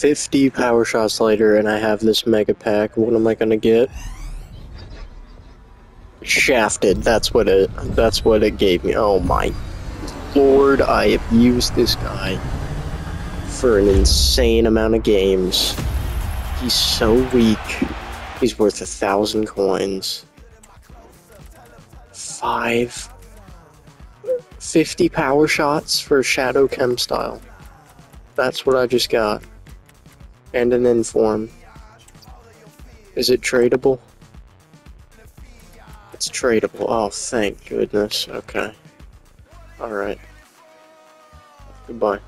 50 power shots later and I have this mega pack. What am I gonna get? Shafted. That's what it that's what it gave me. Oh my lord, I abused this guy for an insane amount of games. He's so weak. He's worth a thousand coins. Five 50 power shots for Shadow Chem style. That's what I just got. And an inform. Is it tradable? It's tradable. Oh, thank goodness. Okay. Alright. Goodbye.